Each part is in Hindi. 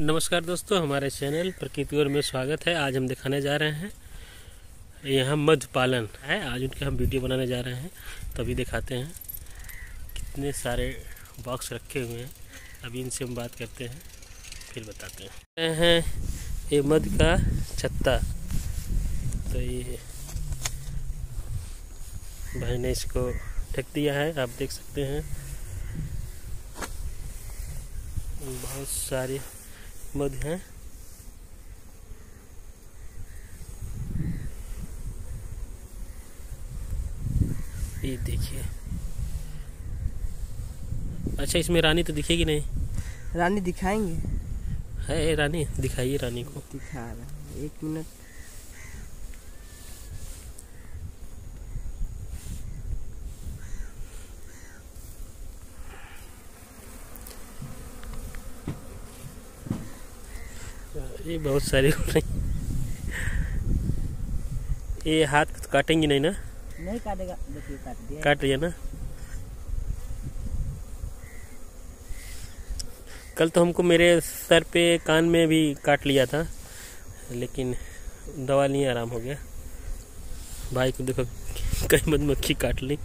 नमस्कार दोस्तों, हमारे चैनल प्रकृति और में स्वागत है। आज हम दिखाने जा रहे हैं यहाँ मध पालन है। आज उनके हम वीडियो बनाने जा रहे हैं। तभी दिखाते हैं कितने सारे बॉक्स रखे हुए हैं। अभी इनसे हम बात करते हैं, फिर बताते हैं। हैं, ये मध का छत्ता। तो ये भाई ने इसको ढक दिया है, आप देख सकते हैं। बहुत सारे मध हैं? ये देखिए। अच्छा इसमें रानी तो दिखेगी नहीं? रानी दिखाएँगे? है रानी दिखाइए रानी को। दिखा रहा एक मिनट। ये बहुत सारी हो रही ये हाथ तो काटेंगी नहीं ना? नहीं काटेगा देखिए काट दिया काट रही है ना? कल तो हमको मेरे सर पे कान में भी काट लिया था लेकिन दवा नहीं आराम हो गया। भाई को देखो कई मधुमक्खी काट ली।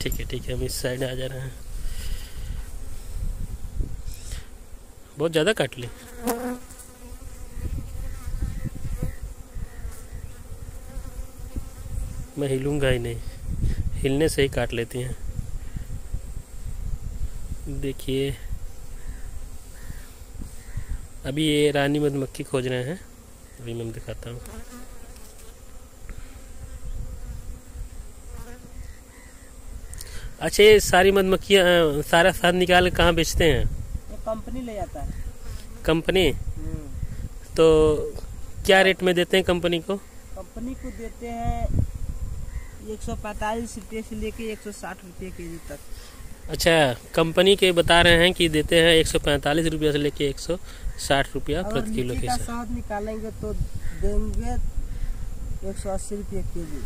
ठीक है ठीक है हम इस साइड आ जा रहे हैं। बहुत ज़्यादा काट ली। मैं हिलूँगा ही नहीं। हिलने से ही काट लेती हैं। देखिए। अभी ये रानी मधुमक्खी खोज रहे हैं। अभी मैं दिखाता हूँ। अच्छा ये सारी मधुमक्खियाँ, सारा साथ निकाल कहाँ बेचते हैं? कंपनी ले जाता है। कंपनी? हम्म, तो क्या रेट में देते हैं कंपनी को? कंपनी को देते हैं एक सौ पैंतालीस रुपये से लेके एक सौ साठ रुपये के जी तक। अच्छा कंपनी के बता रहे हैं कि देते हैं एक सौ पैंतालीस रुपये से लेके एक सौ साठ रुपया प्रति किलो के शहद निकालेंगे तो देंगे एक सौ अस्सी रुपये के जी।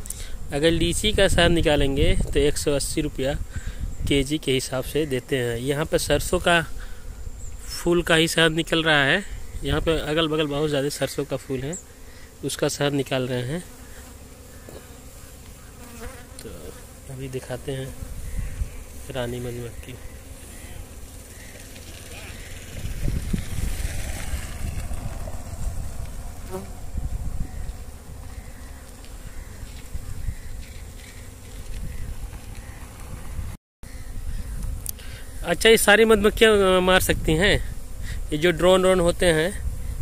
अगर लीची का शहद निकालेंगे तो एक सौ अस्सी रुपया के जी के हिसाब से देते हैं। यहाँ पर सरसों का फूल का ही शहद निकल रहा है। यहाँ पे अगल बगल बहुत ज़्यादा सरसों का फूल है। उसका शहद निकाल रहे हैं। तो अभी दिखाते हैं रानी मधुमक्खी। अच्छा ये सारी मधुमक्खियाँ मार सकती हैं। ये जो ड्रोन ड्रोन होते हैं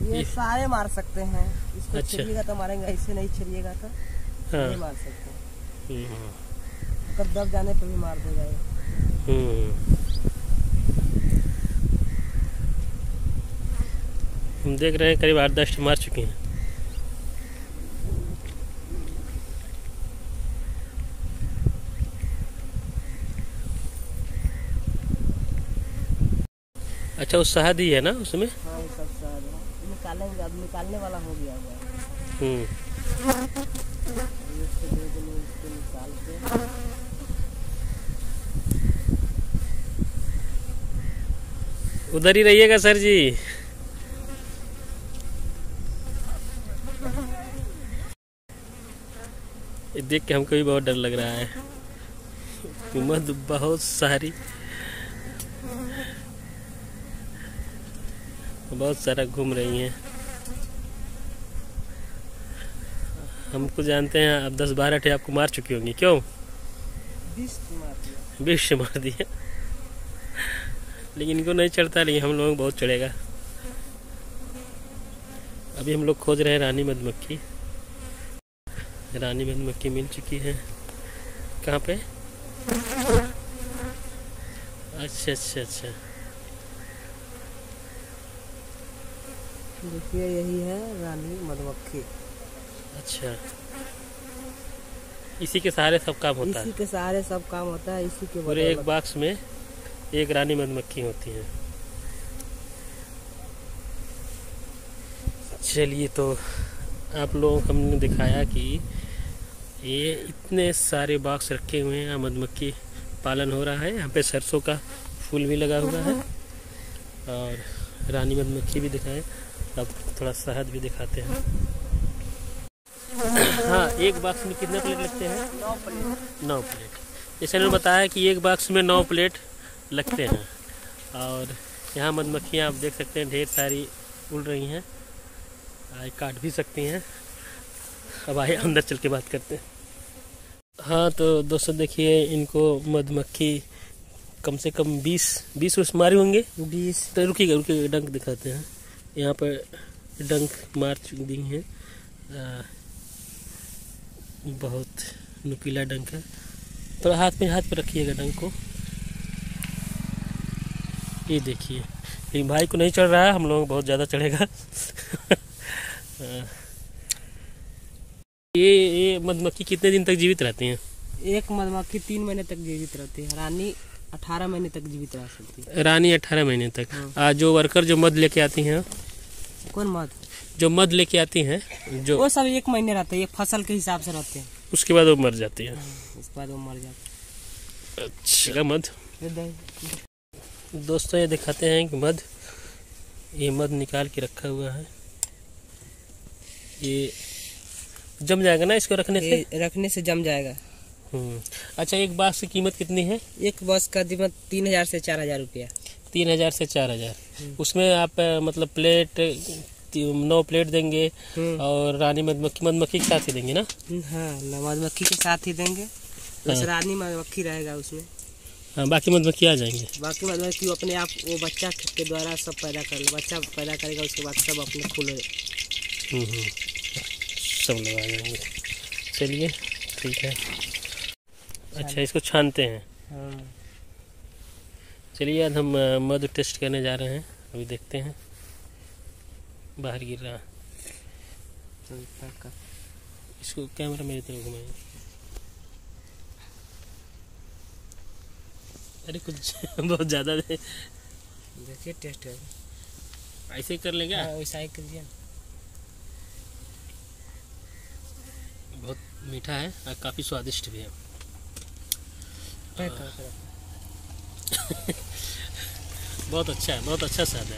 ये ये- सारे मार सकते हैं। इसको अच्छा। छेड़िएगा तो मारेंगे ऐसे नहीं छिड़िएगा तो हाँ। मार सकते। हैं अगर दब जाने पर भी मार देगा ये हम्म। हम देख रहे हैं करीब आठ दस मार चुके हैं। अच्छा वो शहद ही है ना उसमें? हाँ ये सब शहद है। निकालेंगे अब निकालने वाला हो गया हुआ हम्म। उधर ही रहिएगा सर जी। ये देख के हमको भी बहुत डर लग रहा है। मध बहुत सारी। बहुत सारा घूम रही हैं। हमको जानते हैं आप दस बारह ठे आपको मार चुकी होंगी। क्यों? बीस मार दिया। लेकिन इनको नहीं चढ़ता, लेकिन हम लोगों को बहुत चढ़ेगा। अभी हम लोग खोज रहे हैं रानी मधुमक्खी। रानी मधुमक्खी मिल चुकी है। कहाँ पे? अच्छा अच्छा अच्छा। देखिए यही है रानी मधुमक्खी। अच्छा। इसी के सहारे सब काम होता इसी है। के सहारे सब काम होता है इसी के पूरे एक बॉक्स में एक रानी मधुमक्खी होती है। चलिए तो आप लोगों को हमने दिखाया कि ये इतने सारे बॉक्स रखे हुए हैं मधुमक्खी पालन हो रहा है। यहाँ पे सरसों का फूल भी लगा हुआ है। और रानी मधुमक्खी भी दिखाएँ, अब थोड़ा शहद भी दिखाते हैं। हाँ एक बॉक्स में कितने प्लेट लगते हैं? नौ प्लेट जैसे ने बताया कि एक बॉक्स में नौ प्लेट लगते हैं। और यहाँ मधुमक्खियाँ आप देख सकते हैं, ढेर सारी उड़ रही हैं। आए काट भी सकती हैं। अब आइए अंदर चल के बात करते हैं। हाँ तो दोस्तों देखिए, इनको मधुमक्खी कम से कम बीस बीस उस मारे होंगे। बीस। तो रुकिएगा रुकिएगा डंक दिखाते हैं। यहाँ पर डंक मार चुकी दी हैं बहुत नुकीला डंक है। थोड़ा हाथ में हाथ पे रखिएगा डंक को। ये देखिए लेकिन भाई को नहीं चढ़ रहा है हम लोग बहुत ज़्यादा चढ़ेगा। ये ये मधुमक्खी कितने दिन तक जीवित रहती हैं? एक मधुमक्खी तीन महीने तक जीवित रहती है। रानी अठारह महीने तक जीवित रह सकती है। रानी अठारह महीने तक। हाँ। आ, जो वर्कर जो मध लेके आती हैं कौन मध जो मध लेके आती हैं जो वो सब एक महीने रहते हैं एक फ़सल के हिसाब से रहते हैं। उसके बाद वो मर जाती हैं। उसके बाद वो मर जाते अच्छा मध दोस्तों ये दिखाते हैं कि मध ये मध निकाल के रखा हुआ है। ये जम जाएगा ना इसको रखने से? रखने से जम जाएगा। अच्छा एक बाक्स की कीमत कितनी है? एक बस का कीमत तीन हज़ार से चार हज़ार रुपया। तीन हज़ार से चार हज़ार। उसमें आप मतलब प्लेट नौ प्लेट देंगे हम्म। और रानी मधुमक्खी मधुमक्खी के साथ ही देंगे ना? हाँ मधुमक्खी के साथ ही देंगे। बस हाँ। रानी मधुमक्खी रहेगा उसमें। हाँ बाकी मधुमक्खी आ जाएँगे। बाकी मधुमक्खी अपने आप वो बच्चा के द्वारा सब पैदा कर बच्चा पैदा करेगा उसके बाद सब अपने खुले हम्म, हम्म। सब लोग आ जाएँगे चलिए ठीक है। अच्छा इसको छानते हैं। हाँ। चलिए आज हम मधु टेस्ट करने जा रहे हैं। अभी देखते हैं। बाहर गिर रहा। तो इसको कैमरा मेरी तरफ़ घुमाइए। अरे कुछ बहुत ज़्यादा दे देखिए टेस्ट कर ऐसे ही कर लेंगे। हाँ, वैसा ही कर दिया। बहुत मीठा है और काफ़ी स्वादिष्ट भी है। बहुत अच्छा है बहुत अच्छा स्वाद है।